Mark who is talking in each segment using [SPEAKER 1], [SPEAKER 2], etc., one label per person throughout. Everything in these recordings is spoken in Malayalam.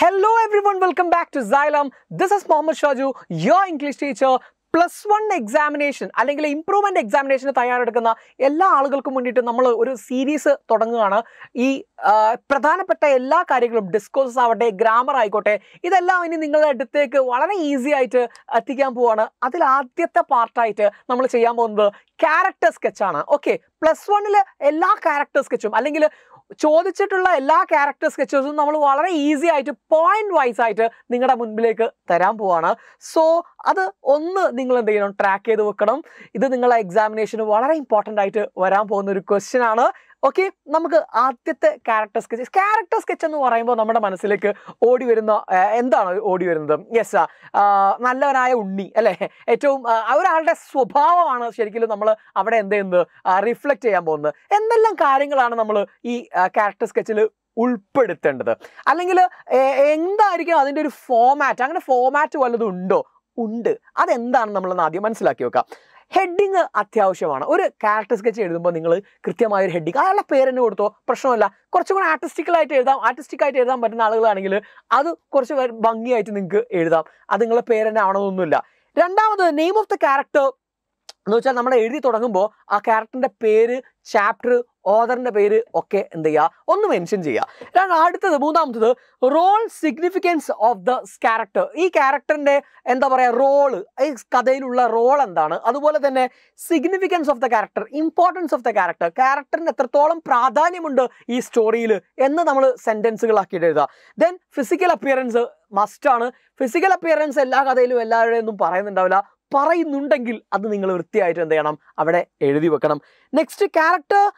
[SPEAKER 1] Hello everyone, welcome back to Xylem. This is Mohammed Shaju, your English teacher. Plus one examination അല്ലെങ്കിൽ ഇംപ്രൂവ്മെന്റ് എക്സാമിനേഷന് തയ്യാറെടുക്കുന്ന എല്ലാ ആളുകൾക്കും വേണ്ടിയിട്ട് നമ്മൾ ഒരു സീരീസ് തുടങ്ങുകയാണ് ഈ പ്രധാനപ്പെട്ട എല്ലാ കാര്യങ്ങളും ഡിസ്കോഴ്സസ് ആവട്ടെ ഗ്രാമർ ആയിക്കോട്ടെ ഇതെല്ലാം ഇനി നിങ്ങളുടെ അടുത്തേക്ക് വളരെ ഈസി ആയിട്ട് എത്തിക്കാൻ പോവാണ് അതിൽ ആദ്യത്തെ പാർട്ടായിട്ട് നമ്മൾ ചെയ്യാൻ പോകുന്നത് ക്യാരക്ടർ സ്കെച്ചാണ് ഓക്കെ പ്ലസ് വണ്ണിൽ എല്ലാ ക്യാരക്ടർ സ്കെച്ചും അല്ലെങ്കിൽ ചോദിച്ചിട്ടുള്ള എല്ലാ ക്യാരക്ടർ സ്കെച്ചസും നമ്മൾ വളരെ ഈസി ആയിട്ട് പോയിന്റ് വൈസ് ആയിട്ട് നിങ്ങളുടെ മുൻപിലേക്ക് തരാൻ പോവാണ്. സോ അത് ഒന്ന് നിങ്ങൾ എന്ത് ചെയ്യണം ട്രാക്ക് ചെയ്ത് വെക്കണം. ഇത് നിങ്ങളെ എക്സാമിനേഷന് വളരെ ഇമ്പോർട്ടന്റ് ആയിട്ട് വരാൻ പോകുന്ന ഒരു ക്വസ്റ്റ്യൻ ആണ്. ഓക്കെ നമുക്ക് ആദ്യത്തെ ക്യാരക്ടർ സ്കെച്ച് ക്യാരക്ടർ സ്കെച്ച് എന്ന് പറയുമ്പോൾ നമ്മുടെ മനസ്സിലേക്ക് ഓടി വരുന്ന എന്താണ് ഓടി വരുന്നത്? യെസ് നല്ലവനായ ഉണ്ണി അല്ലേ? ഏറ്റവും ഒരാളുടെ സ്വഭാവമാണ് ശരിക്കും നമ്മൾ അവിടെ എന്ത് ചെയ്യുന്നത്? റിഫ്ലക്റ്റ് ചെയ്യാൻ പോകുന്നത്. എന്തെല്ലാം കാര്യങ്ങളാണ് നമ്മൾ ഈ ക്യാരക്ടർ സ്കെച്ചിൽ ഉൾപ്പെടുത്തേണ്ടത്? അല്ലെങ്കിൽ എന്തായിരിക്കും അതിന്റെ ഒരു ഫോമാറ്റ് അങ്ങനെ ഫോമാറ്റ് വല്ലതും ഉണ്ടോ? ഉണ്ട്. അതെന്താണ് നമ്മളൊന്ന് ആദ്യം മനസ്സിലാക്കി വെക്കാം. ഹെഡിങ് അത്യാവശ്യമാണ്. ഒരു ക്യാരക്ടർ സ്കെച്ച് എഴുതുമ്പോൾ നിങ്ങൾ കൃത്യമായ ഒരു ഹെഡിങ് അയാളുടെ പേരെന്നെ കൊടുത്തോ? പ്രശ്നമല്ല. കുറച്ചും കൂടെ ആർട്ടിസ്റ്റിക്കലായിട്ട് എഴുതാം. ആർട്ടിസ്റ്റിക്കായിട്ട് എഴുതാൻ പറ്റുന്ന ആളുകളാണെങ്കിൽ അത് കുറച്ച് ഭംഗിയായിട്ട് നിങ്ങൾക്ക് എഴുതാം. അത് നിങ്ങളുടെ പേരെന്നെ ആവണമെന്നൊന്നുമില്ല. രണ്ടാമത് നെയിം ഓഫ് ദ ക്യാരക്ടർ എന്ന് വെച്ചാൽ നമ്മൾ എഴുതി തുടങ്ങുമ്പോൾ ആ ക്യാരക്ടറിന്റെ പേര് ചാപ്റ്റർ ഓദറിന്റെ പേര് ഒക്കെ എന്ത് ചെയ്യുക ഒന്ന് മെൻഷൻ ചെയ്യുക രണ്ട് അടുത്തത്. മൂന്നാമത്തത് role significance of the character ഈ ക്യാരക്ടറിന്റെ എന്താ പറയുക റോൾ ഈ കഥയിലുള്ള റോൾ എന്താണ്? അതുപോലെ തന്നെ significance of the character importance of the character ക്യാരക്ടറിന് എത്രത്തോളം പ്രാധാന്യമുണ്ട് ഈ സ്റ്റോറിയിൽ എന്ന് നമ്മൾ സെന്റൻസുകളാക്കിയിട്ട് എഴുതുക ദെൻ ഫിസിക്കൽ അപ്പിയറൻസ് മസ്റ്റാണ് ഫിസിക്കൽ അപ്പിയറൻസ് എല്ലാ കഥയിലും എല്ലാവരുടെയും ഒന്നും പറയുന്നുണ്ടാവില്ല. പറയുന്നുണ്ടെങ്കിൽ അത് നിങ്ങൾ വൃത്തിയായിട്ട് എന്ത് ചെയ്യണം? അവിടെ എഴുതി വെക്കണം. Next character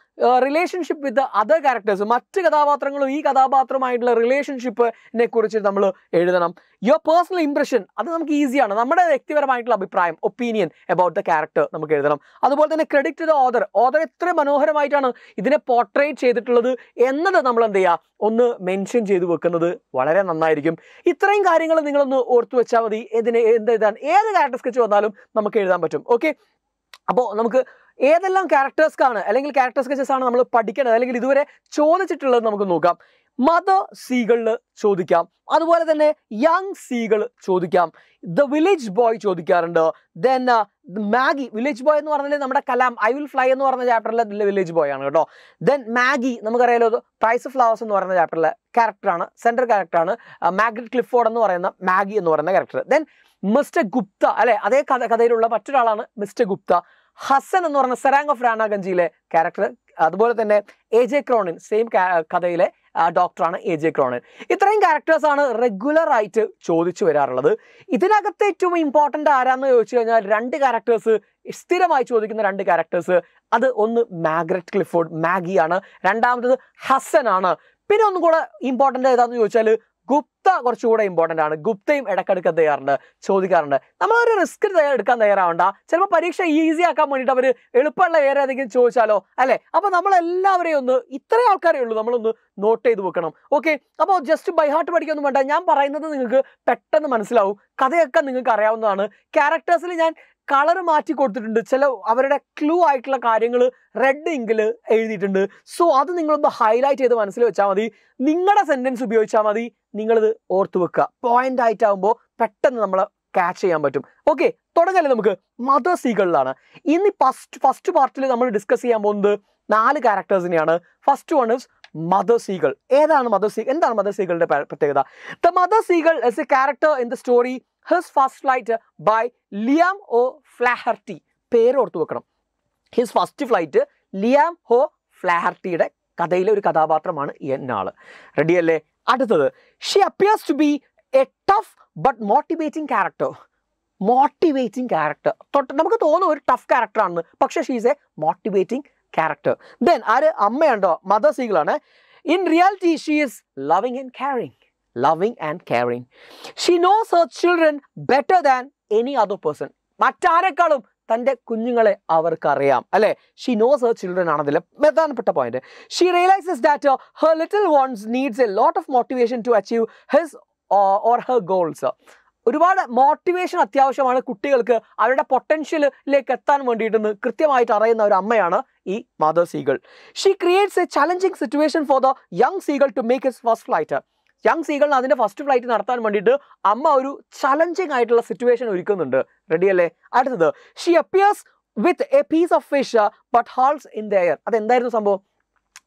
[SPEAKER 1] relationship with other characters മറ്റ് കഥാപാത്രങ്ങളും ഈ കഥാപാത്രമായിട്ടുള്ള റിലേഷൻഷിപ്പിനെ കുറിച്ച് നമ്മൾ എഴുതണം. യുവർ പേഴ്സണൽ ഇംപ്രഷൻ അത് നമുക്ക് ഈസിയാണ് നമ്മുടെ വ്യക്തിപരമായിട്ടുള്ള അഭിപ്രായം ഒപ്പീനിയൻ അബൌട്ട് ദ ക്യാരക്ടർ നമുക്ക് എഴുതണം. അതുപോലെ തന്നെ ക്രെഡിറ്റ് ദ ഓദർ ഓദർ എത്ര മനോഹരമായിട്ടാണ് ഇതിനെ പോർട്രേറ്റ് ചെയ്തിട്ടുള്ളത് എന്നത് നമ്മൾ എന്ത് ചെയ്യുക ഒന്ന് മെൻഷൻ ചെയ്തു വെക്കുന്നത് വളരെ നന്നായിരിക്കും. ഇത്രയും കാര്യങ്ങൾ നിങ്ങളൊന്ന് ഓർത്തു വെച്ചാൽ മതി. ഇതിന് എന്ത് എഴുതാൻ ഏത് ക്യാരക്ടർ സ്കെച്ച് വന്നാലും നമുക്ക് എഴുതാൻ പറ്റും. ഓക്കെ അപ്പോൾ നമുക്ക് ഏതെല്ലാം ക്യാരക്ടേഴ്സ്ക്കാണ് അല്ലെങ്കിൽ ക്യാരക്ടർ സ്കെച്ചസ് ആണ് നമ്മൾ പഠിക്കേണ്ടത് അല്ലെങ്കിൽ ഇതുവരെ ചോദിച്ചിട്ടുള്ളത് നമുക്ക് നോക്കാം. മദർ സീകളിൽ ചോദിക്കാം. അതുപോലെ തന്നെ യങ് സീകൾ ചോദിക്കാം. ദ വില്ലേജ് ബോയ് ചോദിക്കാറുണ്ട്. ദെൻ മാഗി വില്ലേജ് ബോയ് എന്ന് പറഞ്ഞാൽ നമ്മുടെ കലാം ഐ വിൽ ഫ്ലൈ എന്ന് പറഞ്ഞ ചാപ്റ്ററിലെ വില്ലേജ് ബോയ് ആണ് കേട്ടോ. ദെൻ മാഗി നമുക്കറിയാലോ പ്രൈസ് ഓഫ് ഫ്ലവേഴ്സ് എന്ന് പറയുന്ന ചാപ്റ്ററിലെ ക്യാരക്ടറാണ് സെൻട്രൽ ക്യാരക്ടറാണ് മാഗ്നറ്റ് ക്ലിഫോർഡ് എന്ന് പറയുന്ന മാഗി എന്ന് പറയുന്ന ക്യാരക്ടർ ദെൻ മിസ്റ്റർ ഗുപ്ത അല്ലെ? അതേ കഥ കഥയിലുള്ള മറ്റൊരാളാണ് മിസ്റ്റർ ഗുപ്ത ഹസൻ എന്ന് പറഞ്ഞ സെറാങ് ഓഫ് രാണാഗഞ്ചിയിലെ ക്യാരക്ടർ അതുപോലെ തന്നെ എ ജെ ക്രോണിൻ സെയിം കഥയിലെ ഡോക്ടറാണ് എ ജെ ക്രോണിൻ ഇത്രയും റെഗുലർ ആയിട്ട് ചോദിച്ചു വരാറുള്ളത്. ഇതിനകത്ത് ഏറ്റവും ഇമ്പോർട്ടന്റ് ആരാന്ന് ചോദിച്ചു കഴിഞ്ഞാൽ രണ്ട് ക്യാരക്ടേഴ്സ് സ്ഥിരമായി ചോദിക്കുന്ന രണ്ട് ക്യാരക്ടേഴ്സ് അത് ഒന്ന് മാഗ്രറ്റ് ക്ലിഫോർഡ് മാഗിയാണ്. രണ്ടാമത്തത് ഹസൻ ആണ് പിന്നെ ഒന്നും കൂടെ ഇമ്പോർട്ടന്റ് ഏതാണെന്ന് ചോദിച്ചാൽ ഗുപ്ത കുറച്ചുകൂടെ ഇമ്പോർട്ടന്റ് ആണ്. ഗുപ്തയും ഇടക്കിടക്ക് തയ്യാറുണ്ട് ചോദിക്കാറുണ്ട്. നമ്മളൊരു റിസ്ക് എടുക്കാൻ തയ്യാറാവണ്ട. ചിലപ്പോൾ പരീക്ഷ ഈസി ആക്കാൻ വേണ്ടിയിട്ട് അവർ എളുപ്പമുള്ള വേറെ ഏതെങ്കിലും ചോദിച്ചാലോ? അല്ലേ? അപ്പോൾ നമ്മൾ എല്ലാവരെയും ഒന്ന് ഇത്രയും ആൾക്കാരേ ഉള്ളൂ. നമ്മളൊന്ന് നോട്ട് ചെയ്ത് വെക്കണം. ഓക്കെ അപ്പോൾ ജസ്റ്റ് ബൈ ഹാർട്ട് പഠിക്കൊന്നും വേണ്ട. ഞാൻ പറയുന്നത് നിങ്ങൾക്ക് പെട്ടെന്ന് മനസ്സിലാവും. കഥയൊക്കെ നിങ്ങൾക്ക് അറിയാവുന്നതാണ്. ക്യാരക്ടേഴ്സിൽ ഞാൻ കളർ മാറ്റി കൊടുത്തിട്ടുണ്ട്. ചില അവരുടെ ക്ലൂ ആയിട്ടുള്ള കാര്യങ്ങൾ റെഡ് ഇങ്കിൽ എഴുതിയിട്ടുണ്ട്. സോ അത് നിങ്ങളൊന്ന് ഹൈലൈറ്റ് ചെയ്ത് മനസ്സിൽ വെച്ചാൽ മതി. നിങ്ങളുടെ സെന്റൻസ് ഉപയോഗിച്ചാൽ മതി. നിങ്ങളിത് ഓർത്ത് വെക്കുക പോയിന്റ് ആയിട്ടാകുമ്പോൾ പെട്ടെന്ന് നമ്മൾ ക്യാച്ച് ചെയ്യാൻ പറ്റും. ഓക്കെ തുടങ്ങല്ലേ നമുക്ക്? മദർ സീകളിലാണ് ഇനി ഫസ്റ്റ് ഫസ്റ്റ് പാർട്ടിൽ നമ്മൾ ഡിസ്കസ് ചെയ്യാൻ പോകുന്നത് നാല് ക്യാരക്ടേഴ്സിനെയാണ് first one is mother seagull ഏതാണ് മദർ സീ എന്താണ് മദർ സീകളുടെ പ്രത്യേകത? The mother seagull is a character in the story his first flight by Liam O Flaherty പേര് ഓർത്ത് വെക്കണം. ഹിസ് ഫസ്റ്റ് ഫ്ലൈറ്റ് ലിയാം ഹോ ഫ്ലാഹർട്ടിയുടെ കഥയിലെ ഒരു കഥാപാത്രമാണ് എന്നാൾ റെഡി അല്ലേ? അടുത്തത്. She appears to be a tough but motivating character motivating character തൊട്ട് നമുക്ക് തോന്നും ഒരു ടഫ് ക്യാരക്ടർ ആണെന്ന്. പക്ഷേ she's a motivating character then ആര്? അമ്മയുണ്ടോ? Mother സീകളാണ് in reality she is loving and caring loving and caring she knows her children better than any other person മറ്റാരെക്കാളും തന്റെ കുഞ്ഞുങ്ങളെ അവർക്കറിയാം അല്ലെ? ഷീ നോസ് ഹർ ചിൽഡ്രൻ ആണ് അതിലെ പ്രധാനപ്പെട്ട point she realises that her little ones needs a lot of motivation to achieve his or her goals ഒരുപാട് മോട്ടിവേഷൻ അത്യാവശ്യമാണ് കുട്ടികൾക്ക് അവരുടെ പൊട്ടൻഷ്യലിലേക്ക് എത്താൻ വേണ്ടിയിട്ടെന്ന് കൃത്യമായിട്ട് അറിയുന്ന ഒരു അമ്മയാണ് ഈ mother seagull she creates a challenging situation for the young seagull to make his first flight young സീകളിന് അതിന്റെ ഫസ്റ്റ് ഫ്ലൈറ്റ് നടത്താൻ വേണ്ടിയിട്ട് അമ്മ ഒരു ചലഞ്ചിങ് ആയിട്ടുള്ള സിറ്റുവേഷൻ ഒരുക്കുന്നുണ്ട്. റെഡി അല്ലേ? അടുത്തത് she appears with a piece of fish but halts in the air അതെന്തായിരുന്നു സംഭവം?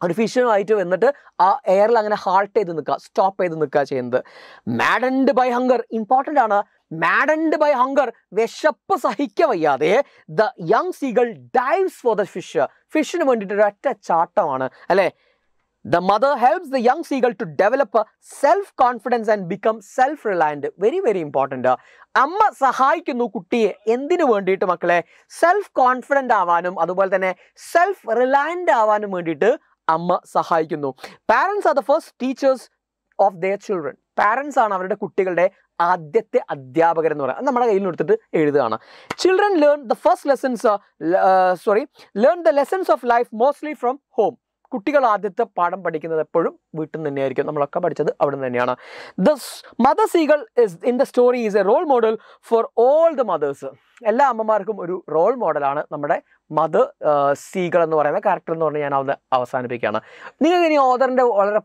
[SPEAKER 1] ഒരു ഫിഷുമായിട്ട് വന്നിട്ട് ആ എയറിൽ അങ്ങനെ ഹാൾട്ട് ചെയ്ത് നിൽക്കുക സ്റ്റോപ്പ് ചെയ്ത് നിൽക്കുക ചെയ്യുന്നത്. മാഡൻഡ് ബൈ ഹങ്കർ ഇമ്പോർട്ടന്റ് ആണ്. മാഡൻഡ് ബൈ ഹങ്കർ വിശപ്പ് സഹിക്ക വയ്യാതെ the young seagull dives for the fish ഫിഷിന് വേണ്ടിയിട്ട് ഒറ്റ ചാട്ടമാണ്. അല്ലേ? The mother helps the young seagull to develop self confidence and become self reliant very very important അമ്മ സഹായിക്കുന്നു കുട്ടിയെ എന്തിനു വേണ്ടിയിട്ട് മക്കളെ? സെൽഫ് കോൺഫിഡന്റ് ആവാനും അതുപോലെ തന്നെ സെൽഫ് റിലയന്റ് ആവാനും വേണ്ടിയിട്ട് അമ്മ സഹായിക്കുന്നു. Parents are the first teachers of their children parents ആണ് അവരുടെ കുട്ടികളുടെ ആദ്യത്തെ അധ്യാപകർ എന്ന് പറയുന്നത്. നമ്മുടെ കയ്യിൽ എടുത്തിട്ട് എഴുതുകയാണ്. Children learn the first lessons sorry learn the lessons of life mostly from home കുട്ടികൾ ആദ്യത്തെ പാഠം പഠിക്കുന്നത് എപ്പോഴും വീട്ടിൽ നിന്ന് തന്നെയായിരിക്കും. നമ്മളൊക്കെ പഠിച്ചത് അവിടെ നിന്ന് തന്നെയാണ്. The mother seagull is in the story is a role model for all the mothers എല്ലാ അമ്മമാർക്കും ഒരു റോൾ മോഡലാണ് നമ്മുടെ മദർ സീകൾ എന്ന് പറയുന്ന ക്യാരക്ടർ എന്ന് പറഞ്ഞ് ഞാൻ അത് അവസാനിപ്പിക്കുകയാണ്. നിങ്ങൾക്ക് ഇനി ഓദറിന്റെ വളരെ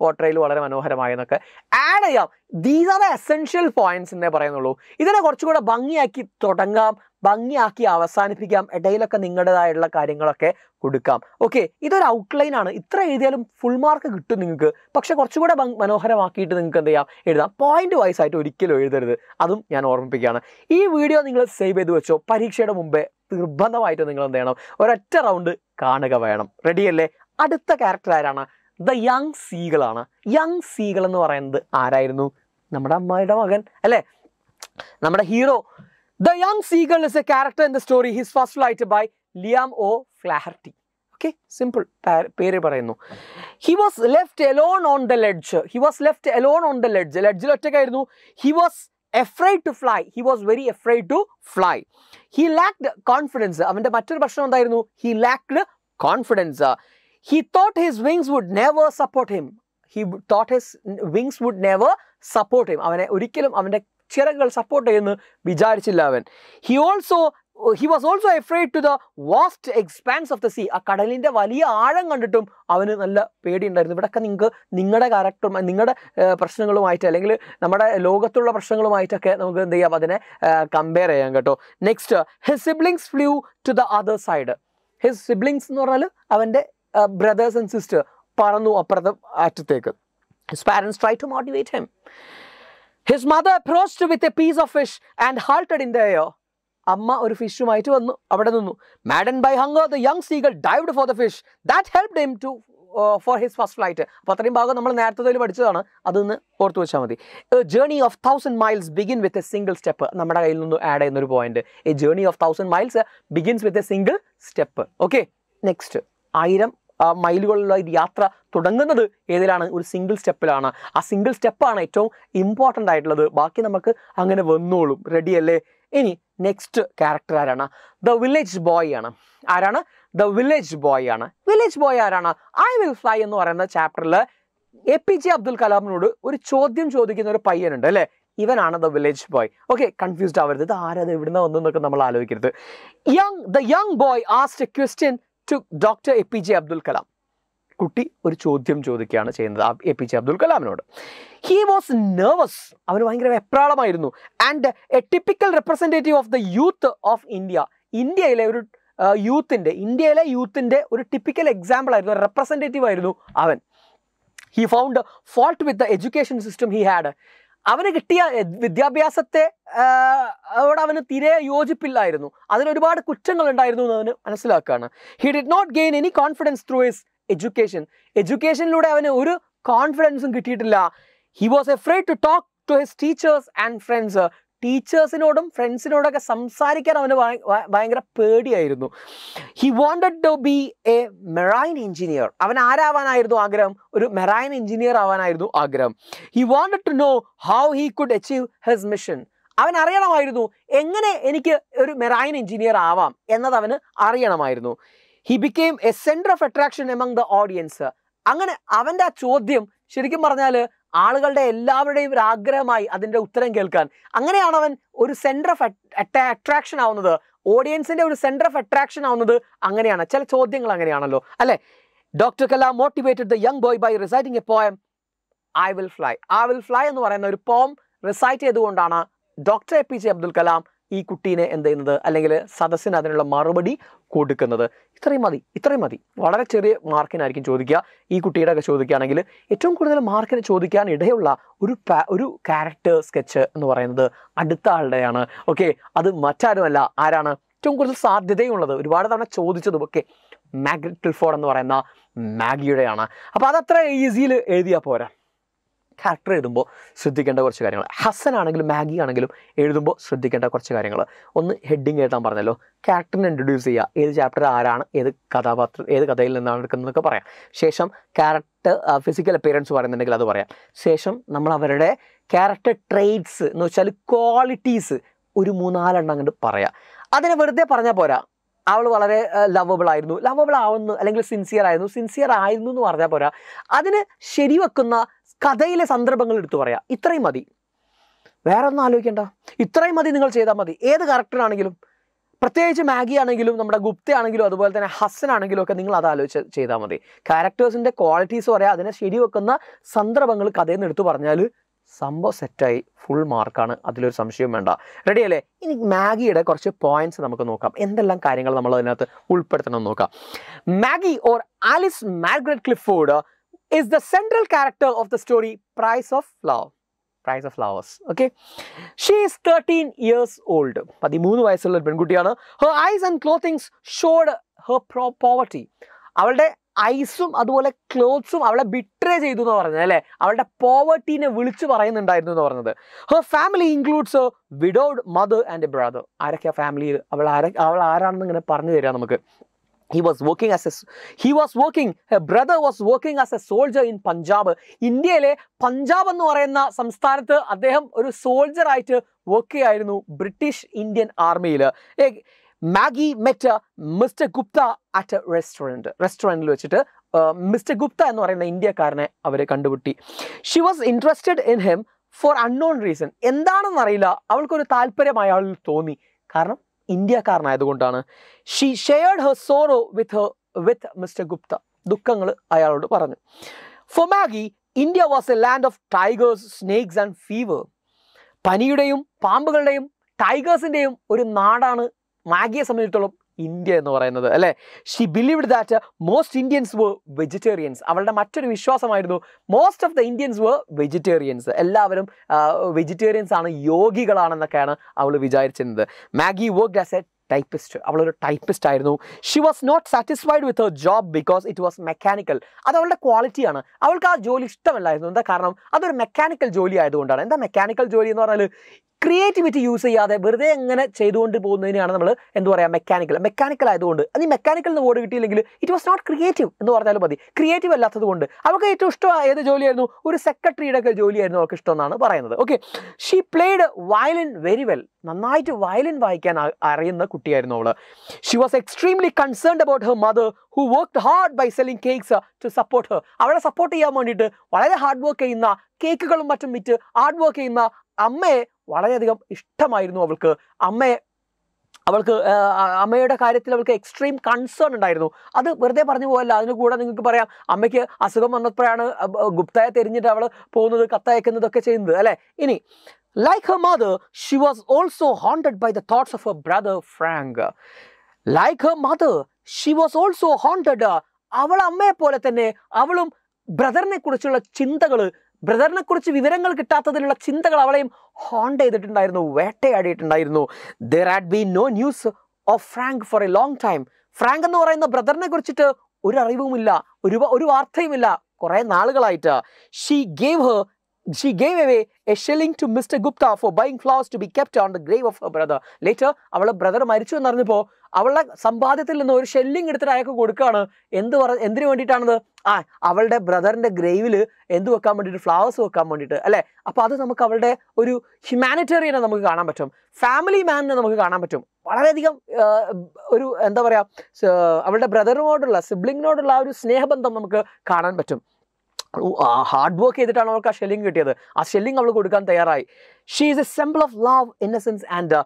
[SPEAKER 1] പോർട്രയിൽ വളരെ മനോഹരമായെന്നൊക്കെ ആഡ് ചെയ്യാം. These are the essential points എന്നേ പറയുന്നുള്ളൂ. ഇതിനെ കുറച്ചുകൂടെ ഭംഗിയാക്കി തുടങ്ങാം ഭംഗിയാക്കി അവസാനിപ്പിക്കാം ഇടയിലൊക്കെ നിങ്ങളുടേതായിട്ടുള്ള കാര്യങ്ങളൊക്കെ കൊടുക്കാം. ഓക്കെ ഇതൊരു ഔട്ട്ലൈൻ ആണ്. ഇത്ര എഴുതിയാലും ഫുൾ മാർക്ക് കിട്ടും നിങ്ങൾക്ക്. പക്ഷെ കുറച്ചുകൂടെ മനോഹരമാക്കിയിട്ട് നിങ്ങൾക്ക് എന്ത് ചെയ്യാം? എഴുതാം. പോയിന്റ് വൈസ് ആയിട്ട് ഒരിക്കലും എഴുതരുത്. അതും ഞാൻ ഓർമ്മിപ്പിക്കുകയാണ്. ഈ വീഡിയോ നിങ്ങൾ സേവ് ചെയ്ത് വെച്ചോ. പരീക്ഷയുടെ മുമ്പേ നിർബന്ധമായിട്ട് നിങ്ങൾ എന്ത് ചെയ്യണം? ഒരൊറ്റ റൗണ്ട് കാണുക വേണം. റെഡിയല്ലേ അടുത്ത ക്യാരക്ടർ ആരാണ്? ദ യങ് സീകളാണ് യങ് സീകൾ എന്ന് പറയുന്നത് ആരായിരുന്നു? നമ്മുടെ അമ്മയുടെ മകൻ അല്ലേ? നമ്മുടെ hero the young seagull is a character in the story his first light by Liam O Flaherty okay simple പേര് പറയുന്നു. He was left alone on the ledge he was left alone on the ledge ലെഡ്ജിൽ ഒറ്റയ്ക്കായിരുന്നു. He was afraid to fly he was very afraid to fly he lacked confidence അവന്റെ മറ്റൊരു പ്രശ്നം എന്തായിരുന്നു? He lacked confidence he thought his wings would never support him he thought his wings would never support him അവനെ ഒരിക്കലും അവന്റെ ചിറകുകൾ സപ്പോർട്ട് ചെയ്യുമെന്ന് വിചാരിച്ചില്ല അവൻ. He also he was also afraid to the vast expanse of the sea ആ കടലിന്റെ വലിയ ആഴം കണ്ടിട്ടും അവന് നല്ല പേടിയുണ്ടായിരുന്നു. ഇവിടെയൊക്കെ നിങ്ങൾക്ക് നിങ്ങളുടെ കാരക്ടറും നിങ്ങളുടെ പ്രശ്നങ്ങളുമായിട്ട് അല്ലെങ്കിൽ നമ്മുടെ ലോകത്തുള്ള പ്രശ്നങ്ങളുമായിട്ടൊക്കെ നമുക്ക് എന്ത് ചെയ്യാം അതിനെ കമ്പയർ ചെയ്യാം കേട്ടോ. Next his siblings flew to the other side his siblings എന്ന് പറഞ്ഞാൽ അവന്റെ ബ്രദേഴ്സ് ആൻഡ് സിസ്റ്റർ പറന്നു അപ്പുറത്തെ അറ്റത്തേക്ക്. His parents try to motivate him his mother approached with a piece of fish and halted in the air അമ്മ ഒരു ഫിഷുമായിട്ട് വന്നു അവിടെ നിന്നു. Madden by hunger the young seagull dived for the fish that help them to for his first flight അപ്പോൾ അത്രയും ഭാഗം നമ്മൾ നേരത്തെ പഠിച്ചതാണ്. അതൊന്ന് ഓർത്ത് വെച്ചാൽ മതി. Journey of thousand miles begin with a single step നമ്മുടെ കയ്യിൽ നിന്ന് ആഡ് ചെയ്യുന്ന ഒരു point a journey of thousand miles begins with a single step okay next ആയിരം മൈലുകളുള്ള യാത്ര തുടങ്ങുന്നത് ഏതിലാണ്? ഒരു സിംഗിൾ സ്റ്റെപ്പിലാണ് ആ സിംഗിൾ സ്റ്റെപ്പാണ് ഏറ്റവും ഇമ്പോർട്ടന്റ് ആയിട്ടുള്ളത്. ബാക്കി നമുക്ക് അങ്ങനെ വന്നോളും. റെഡി അല്ലേ? ഇനി നെക്സ്റ്റ് ക്യാരക്ടർ ആരാണ്? ദ വില്ലേജ് ബോയ് ആണ്. ആരാണ്? ദ വില്ലേജ് ബോയ് ആണ്. വില്ലേജ് ബോയ് ആരാണ്? ഐ വിൽ ഫ്ലൈ എന്ന് പറയുന്ന ചാപ്റ്ററിൽ എ പി ജെ അബ്ദുൽ കലാമിനോട് ഒരു ചോദ്യം ചോദിക്കുന്ന ഒരു പയ്യനുണ്ട് അല്ലേ? ഇവനാണ് the village boy okay confused ആവരുത്. ഇത് ആരത് എവിടുന്ന വന്നതെന്നൊക്കെ നമ്മൾ ആലോചിക്കരുത്. Young the young boy asked a question to doctor A P J Abdul Kalam കുട്ടി ഒരു ചോദ്യം ചോദിക്കുകയാണ് ചെയ്യുന്നത് എ പി ജെ അബ്ദുൽ കലാമിനോട്. ഹി വാസ് നെർവസ് അവന് ഭയങ്കര വെപ്രാളമായിരുന്നു. And a typical representative of the youth of India ഇന്ത്യയിലെ ഒരു യൂത്തിന്റെ ഇന്ത്യയിലെ യൂത്തിന്റെ ഒരു ടിപ്പിക്കൽ എക്സാമ്പിൾ ആയിരുന്നു. റെപ്രസെന്റേറ്റീവ് ആയിരുന്നു അവൻ. He found fault with the education system he had അവന് കിട്ടിയ വിദ്യാഭ്യാസത്തെ അവിടെ അവന് തീരെ യോജിപ്പില്ലായിരുന്നു. അതിനൊരുപാട് കുറ്റങ്ങൾ ഉണ്ടായിരുന്നു എന്ന് അവന് മനസ്സിലാക്കുകയാണ്. He did not gain any confidence through his education എഡ്യൂക്കേഷനിലൂടെ അവന് ഒരു കോൺഫിഡൻസും കിട്ടിയിട്ടില്ല. He was afraid to talk to his teachers and friends ടീച്ചേഴ്സിനോടും ഫ്രണ്ട്സിനോടൊക്കെ സംസാരിക്കാൻ അവന് ഭയ- ഭയ- ഭയങ്കര പേടിയായിരുന്നു. He wanted to be a marine engineer അവൻ ആരാവാനായിരുന്നു ആഗ്രഹം? ഒരു മെറൈൻ എഞ്ചിനീയർ ആവാനായിരുന്നു ആഗ്രഹം. He wanted to know how he could achieve his mission അവൻ അറിയണമായിരുന്നു എങ്ങനെ എനിക്ക് ഒരു മെറൈൻ എഞ്ചിനീയർ ആവാം എന്നത് അവന് അറിയണമായിരുന്നു. He became a centre of attraction among the audience അങ്ങനെ അവന്റെ ആ ചോദ്യം ശരിക്കും പറഞ്ഞാൽ ആളുകളുടെ എല്ലാവരുടെയും ഒരു ആഗ്രഹമായി അതിന്റെ ഉത്തരം കേൾക്കാൻ. അങ്ങനെയാണ് അവൻ ഒരു സെന്റർ ഓഫ് അട്രാക്ഷൻ ആവുന്നത്. ഓഡിയൻസിന്റെ ഒരു സെന്റർ ഓഫ് അട്രാക്ഷൻ ആവുന്നത് അങ്ങനെയാണ്. ചില ചോദ്യങ്ങൾ അങ്ങനെയാണല്ലോ. അല്ലേ? Doctor Kalam motivated the young boy by reciting a poem I will fly I will fly എന്ന് പറയുന്ന ഒരു പോം റിസൈറ്റ് ചെയ്തുകൊണ്ടാണ് doctor A P J Abdul Kalam ഈ കുട്ടീനെ എന്ത് ചെയ്യുന്നത്? അല്ലെങ്കിൽ സദസ്സിന് അതിനുള്ള മറുപടി കൊടുക്കുന്നത്. ഇത്രയും മതി ഇത്രയും മതി. വളരെ ചെറിയ മാർക്കിനായിരിക്കും ചോദിക്കുക. ഈ കുട്ടിയുടെ ഒക്കെ ചോദിക്കുകയാണെങ്കിൽ ഏറ്റവും കൂടുതൽ മാർക്കിന് ചോദിക്കാൻ ഇടയുള്ള ഒരു ഒരു ക്യാരക്ടർ സ്കെച്ച് എന്ന് പറയുന്നത് അടുത്ത ആളുടെയാണ്. ഓക്കെ അത് മറ്റാരുമല്ല. ആരാണ്? ഏറ്റവും കൂടുതൽ സാധ്യതയുള്ളത്. ഒരുപാട് തവണ ചോദിച്ചതും ഒക്കെ മാഗ്നറ്റിൽ ഫോർ എന്ന് പറയുന്ന മാഗിയുടെയാണ് അപ്പോൾ അതത്ര ഈസിയിൽ എഴുതിയാൽ പോരാ. ക്യാരക്ടർ എഴുതുമ്പോൾ ശ്രദ്ധിക്കേണ്ട കുറച്ച് കാര്യങ്ങൾ. ഹസൻ ആണെങ്കിലും മാഗി ആണെങ്കിലും എഴുതുമ്പോൾ ശ്രദ്ധിക്കേണ്ട കുറച്ച് കാര്യങ്ങൾ. ഒന്ന് ഹെഡിങ് എഴുതാൻ പറഞ്ഞല്ലോ. ക്യാരക്ടറിനെ ഇൻട്രൊഡ്യൂസ് ചെയ്യുക. ഏത് ചാപ്റ്റർ ആരാണ് ഏത് കഥാപാത്രം ഏത് കഥയിൽ നിന്നാണ് എടുക്കുന്നതൊക്കെ പറയാം. ശേഷം ക്യാരക്ടർ ഫിസിക്കൽ അപ്പിയറൻസ് പറയുന്നുണ്ടെങ്കിൽ അത് പറയാം. ശേഷം നമ്മൾ അവരുടെ ക്യാരക്ടർ ട്രേറ്റ്സ് എന്ന് വെച്ചാൽ ക്വാളിറ്റീസ് ഒരു മൂന്നാലെണ്ണം അങ്ങോട്ട് പറയാം. അതിനെ വെറുതെ പറഞ്ഞാൽ പോരാ. അവൾ വളരെ ലവബിൾ ആയിരുന്നു. ലവബിൾ ആവുന്നു അല്ലെങ്കിൽ സിൻസിയർ ആയിരുന്നു. സിൻസിയർ ആയിരുന്നു എന്ന് പറഞ്ഞാൽ പോരാ. അതിന് ശരിവെക്കുന്ന കഥയിലെ സന്ദർഭങ്ങൾ എടുത്തു പറയാം. ഇത്രയും മതി. വേറെ ഒന്നും ആലോചിക്കേണ്ട. ഇത്രയും മതി നിങ്ങൾ ചെയ്താൽ മതി. ഏത് കറക്റ്ററാണെങ്കിലും പ്രത്യേകിച്ച് മാഗി ആണെങ്കിലും നമ്മുടെ ഗുപ്ത ആണെങ്കിലും അതുപോലെ തന്നെ ഹസൻ ആണെങ്കിലും ഒക്കെ നിങ്ങൾ അത് ആലോചിച്ച് ചെയ്താൽ മതി. ക്യാരക്ടേഴ്സിന്റെ ക്വാളിറ്റീസ് പറയാം അതിനെ ശരിവെക്കുന്ന സന്ദർഭങ്ങൾ കഥയിൽ നിന്ന് എടുത്തു പറഞ്ഞാൽ സംഭവം സെറ്റായി ഫുൾ മാർക്കാണ് അതിലൊരു സംശയവും വേണ്ട. റെഡി അല്ലേ? ഇനി മാഗിയുടെ കുറച്ച് പോയിന്റ്സ് നമുക്ക് നോക്കാം. എന്തെല്ലാം കാര്യങ്ങൾ നമ്മൾ അതിനകത്ത് ഉൾപ്പെടുത്തണം നോക്കാം. Maggie or Alice Margaret Clifford is the central character of the story Price of Love. Price of Flowers. Okay. She is 13 years old. പതിമൂന്ന് വയസ്സുള്ള ഒരു പെൺകുട്ടിയാണ് her eyes and clothings showed her pro poverty അവളുടെ ഐസും അതുപോലെ ക്ലോത്ത്സും അവളെ ബിട്രേ ചെയ്തു എന്ന് പറഞ്ഞത് അല്ലേ അവളുടെ പോവർട്ടീനെ വിളിച്ചു പറയുന്നുണ്ടായിരുന്നു എന്ന് പറഞ്ഞത് her family includes widowed mother and a brother ആരൊക്കെയാ ഫാമിലിയിൽ അവൾ ആര അവൾ ആരാണെന്ന് ഇങ്ങനെ പറഞ്ഞു തരാം നമുക്ക് he was working as a he was working a brother was working as a soldier in Punjab ഇന്ത്യയിലെ പഞ്ചാബ് എന്ന് പറയുന്ന സംസ്ഥാനത്ത് അദ്ദേഹം ഒരു സോൾജർ ആയിട്ട് വർക്ക് ചെയ്യായിരുന്നു ബ്രിട്ടീഷ് ഇന്ത്യൻ ആർമിയിൽ Maggie met mister Gupta at a restaurant റെസ്റ്റോറന്റിൽ വെച്ചിട്ട് മിസ്റ്റർ ഗുപ്ത എന്ന് പറയുന്ന ഇന്ത്യക്കാരനെ അവർ കണ്ടുപിട്ടി she was interested in him for unknown reason എന്താണെന്നറിയില്ല അവൾക്കൊരു താല്പര്യം അയാളിൽ തോന്നി. കാരണം ഇന്ത്യക്കാരനായതുകൊണ്ടാണ് she shared her sorrow with with mister Gupta. ദുഃഖങ്ങൾ അയാളോട് പറഞ്ഞു. For Maggie India was a land of tigers snakes and fever പനിയുടെയും പാമ്പുകളുടെയും ടൈഗേഴ്സിന്റെയും ഒരു നാടാണ് മാഗിയെ സംബന്ധിച്ചിടത്തോളം ഇന്ത്യ എന്ന് പറയുന്നത് അല്ലേ? She believed that most Indians were vegetarians അവളുടെ മറ്റൊരു വിശ്വാസമായിരുന്നു most of the Indians were vegetarians എല്ലാവരും വെജിറ്റേറിയൻസ് ആണ് യോഗികളാണെന്നൊക്കെയാണ് അവൾ വിചാരിച്ചിരുന്നത്. Maggie work as a typist അവളൊരു ടൈപ്പിസ്റ്റ് ആയിരുന്നു. She was not satisfied with her job because it was mechanical അത് അവളുടെ ക്വാളിറ്റിയാണ് അവൾക്ക് ആ ജോലി ഇഷ്ടമല്ലായിരുന്നു. എന്താ കാരണം? അതൊരു മെക്കാനിക്കൽ ജോലി ആയതുകൊണ്ടാണ്. എന്താ മെക്കാനിക്കൽ ജോലി എന്ന് പറഞ്ഞാൽ ക്രിയേറ്റിവിറ്റി യൂസ് ചെയ്യാതെ വെറുതെ എങ്ങനെ ചെയ്തുകൊണ്ട് പോകുന്നതിനാണ് നമ്മൾ എന്ത് പറയുക മെക്കാനിക്കൽ മെക്കാനിക്കൽ ആയതുകൊണ്ട് അത് മെക്കാനിക്കൽ എന്ന് വേർഡ് കിട്ടിയില്ലെങ്കിൽ ഇറ്റ് വാസ് നോട്ട് ക്രിയേറ്റീവ് എന്ന് പറഞ്ഞാലും മതി. ക്രിയേറ്റീവ് അല്ലാത്തത് കൊണ്ട് അവൾക്ക് ഏറ്റവും ഇഷ്ടം ഏത് ജോലിയായിരുന്നു? ഒരു സെക്രട്ടറിയുടെ ഒക്കെ ജോലിയായിരുന്നു അവൾക്ക് ഇഷ്ടം എന്നാണ് പറയുന്നത്. Okay she played violin very well നന്നായിട്ട് വയലിൻ വായിക്കാൻ അറിയുന്ന കുട്ടിയായിരുന്നു അവൾ. She was extremely concerned about her mother who work hard by selling cakes to support her അവളെ സപ്പോർട്ട് ചെയ്യാൻ വേണ്ടിയിട്ട് വളരെ ഹാർഡ് വർക്ക് ചെയ്യുന്ന കേക്കുകളും മറ്റും വിറ്റ് ഹാർഡ് വർക്ക് ചെയ്യുന്ന അമ്മയെ വളരെയധികം ഇഷ്ടമായിരുന്നു അവൾക്ക്. അമ്മയെ അവൾക്ക് അമ്മയുടെ കാര്യത്തിൽ അവൾക്ക് എക്സ്ട്രീം കൺസേൺ ഉണ്ടായിരുന്നു. അത് വെറുതെ പറഞ്ഞു പോകല്ല അതിന് കൂടെ നിങ്ങൾക്ക് പറയാം അമ്മയ്ക്ക് അസുഖം വന്നപ്പോഴാണ് ഗുപ്തയെ തിരിഞ്ഞിട്ട് അവൾ പോകുന്നത് കത്തയക്കുന്നതൊക്കെ ചെയ്യുന്നത് അല്ലേ? ഇനി like her mother she was also haunted by the thoughts of a brother Frank like her mother she was also haunted അവൾ അമ്മയെ പോലെ തന്നെ അവളും ബ്രദറിനെ കുറിച്ചുള്ള ചിന്തകൾ ബ്രദറിനെ കുറിച്ച് വിവരങ്ങൾ കിട്ടാത്തതിലുള്ള ചിന്തകൾ അവളെയും ഹോണ്ട് ചെയ്തിട്ടുണ്ടായിരുന്നു വേട്ടയാടിയിട്ടുണ്ടായിരുന്നു. There had been no news of Frank for a long time Frank എന്ന് പറയുന്ന ബ്രദറിനെ കുറിച്ചിട്ട് ഒരു അറിവുമില്ല ഒരു ഒരു വാർത്തയുമില്ല. കുറെ നാളുകളായിട്ട്. She gave her she gave away a shilling to Mr. Gupta for buying flowers to be kept on the grave of her brother. Later, അവളുടെ ബ്രദർ മരിച്ചു എന്നറിഞ്ഞപ്പോൾ അവളുടെ സമ്പാദ്യത്തിൽ നിന്ന് ഒരു ഷെല്ലിംഗ് എടുത്തിട്ട് അയാൾക്ക് കൊടുക്കുകയാണ്. എന്ത് പറ എന്തിനു വേണ്ടിയിട്ടാണത്? ആ അവളുടെ ബ്രദറിന്റെ ഗ്രേവിൽ എന്ത് വെക്കാൻ വേണ്ടിയിട്ട്? ഫ്ലവേഴ്സ് വെക്കാൻ വേണ്ടിയിട്ട് അല്ലേ? അപ്പോൾ അത് നമുക്ക് അവളുടെ ഒരു ഹ്യൂമാനിറ്റേറിയനെ നമുക്ക് കാണാൻ പറ്റും. ഫാമിലി മാനിനെ നമുക്ക് കാണാൻ പറ്റും. വളരെയധികം ഒരു എന്താ പറയുക അവളുടെ ബ്രദറിനോടുള്ള സിബ്ലിങ്ങിനോടുള്ള ആ ഒരു സ്നേഹബന്ധം നമുക്ക് കാണാൻ പറ്റും. ഹാർഡ് വർക്ക് ചെയ്തിട്ടാണ് അവൾക്ക് ആ ഷെല്ലിംഗ് കിട്ടിയത്. ആ ഷെല്ലിംഗ് അവൾ കൊടുക്കാൻ തയ്യാറായി. She is a simple of love innocence and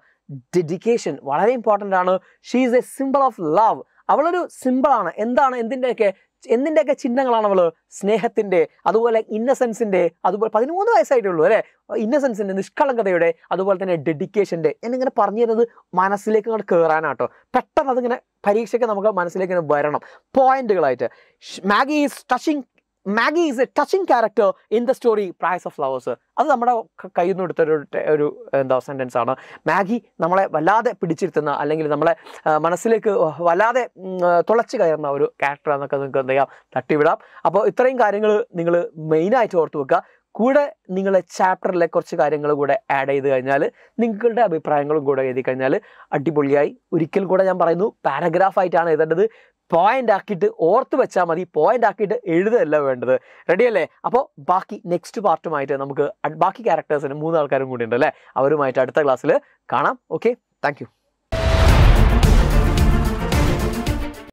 [SPEAKER 1] dedication വളരെ ഇമ്പോർട്ടന്റ് ആണ്. She is a simple of love അവളൊരു സിമ്പിളാണ് എന്താണ് എന്തിന്റെയൊക്കെ എന്തിന്റെയൊക്കെ ചിഹ്നങ്ങളാണ് അവൾ സ്നേഹത്തിന്റെ അതുപോലെ ഇന്നസെൻസിന്റെ അതുപോലെ പതിമൂന്ന് വയസ്സായിട്ടുള്ളൂ അല്ലേ? ഇന്നസെൻസിന്റെ നിഷ്കളങ്കതയുടെ അതുപോലെ തന്നെ ഡെഡിക്കേഷന്റെ എന്നിങ്ങനെ പറഞ്ഞു തരുന്നത് മനസ്സിലേക്ക് അങ്ങോട്ട് കയറാനാട്ടോ പെട്ടെന്ന് അതിങ്ങനെ പരീക്ഷയ്ക്ക് നമുക്ക് മനസ്സിലേക്ക് വരണം. പോയിന്റുകളായിട്ട് Maggie is touching Maggie is a touching character in the story price of flowers അത് നമ്മുടെ കയ്യിൽ നിന്ന് എടുത്തൊരു ഒരു എന്താ സെന്റൻസ് ആണ്. മാഗി നമ്മളെ വല്ലാതെ പിടിച്ചിരുത്തുന്ന അല്ലെങ്കിൽ നമ്മളെ മനസ്സിലേക്ക് വല്ലാതെ തുളച്ചു കയറുന്ന ഒരു ക്യാരക്ടർ എന്നൊക്കെ നിങ്ങൾക്ക് എന്ത് ചെയ്യാം? തട്ടിവിടാം. അപ്പോൾ ഇത്രയും കാര്യങ്ങൾ നിങ്ങൾ മെയിനായിട്ട് ഓർത്ത് വെക്കുക. കൂടെ നിങ്ങളെ ചാപ്റ്ററിലെ കുറച്ച് കാര്യങ്ങൾ കൂടെ ആഡ് ചെയ്ത് കഴിഞ്ഞാൽ നിങ്ങളുടെ അഭിപ്രായങ്ങളും കൂടെ എഴുതി കഴിഞ്ഞാൽ അടിപൊളിയായി. ഒരിക്കൽ കൂടെ ഞാൻ പറയുന്നു പാരഗ്രാഫായിട്ടാണ് എഴുതേണ്ടത്. പോയിന്റ് ആക്കിയിട്ട് ഓർത്ത് വെച്ചാൽ മതി. പോയിന്റ് ആക്കിയിട്ട് എഴുതല്ല വേണ്ടത്. റെഡിയല്ലേ അപ്പോൾ ബാക്കി നെക്സ്റ്റ് പാർട്ടുമായിട്ട് നമുക്ക് ബാക്കി ക്യാരക്ടേഴ്സിന് മൂന്ന് ആൾക്കാരും കൂടി ഉണ്ട് അല്ലേ അവരുമായിട്ട് അടുത്ത ക്ലാസ്സിൽ കാണാം. Okay thank